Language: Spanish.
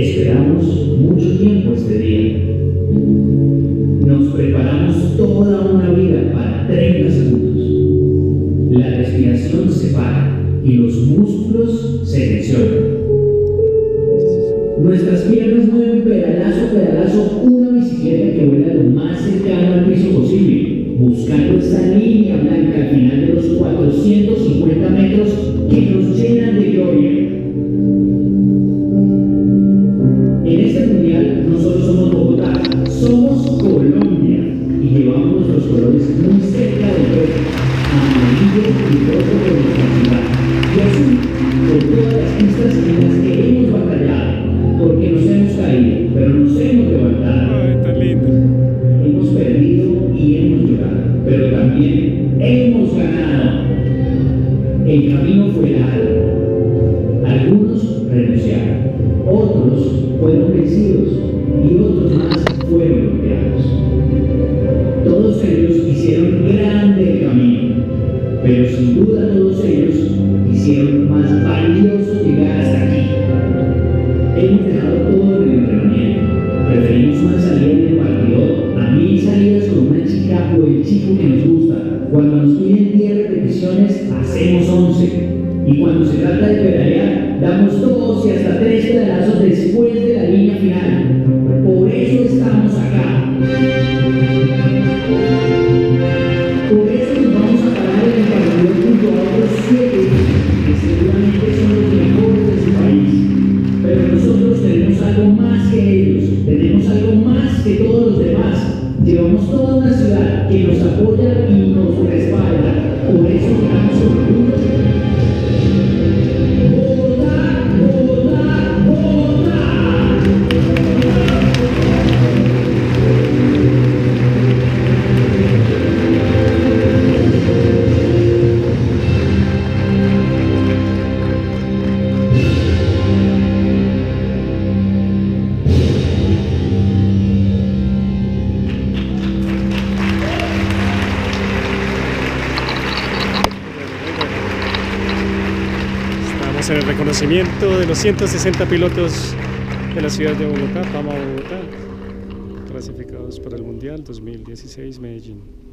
Esperamos mucho tiempo este día. Nos preparamos toda una vida para 30 segundos. La respiración se para y los músculos se tensionan. Nuestras piernas somos Colombia y llevamos los colores muy cerca del pecho, amarillo y rojo de nuestra ciudad, y azul por todas las pistas en las que hemos batallado, porque nos hemos caído, pero nos hemos levantado. Ay, tan lindo. Hemos perdido y hemos llorado, pero también hemos ganado. El camino fue largo. Algunos renunciaron, otros fueron vencidos salida en el partidor a mil salidas con una chica o el chico que nos gusta. Cuando nos piden 10 repeticiones, hacemos 11. Y cuando se trata de pedalear, damos dos y hasta tres pedalazos después de la línea final. Por eso estamos acá. Ciudad que nos apoya en el reconocimiento de los 160 pilotos de la ciudad de Bogotá, Pama Bogotá, clasificados para el Mundial 2016 Medellín.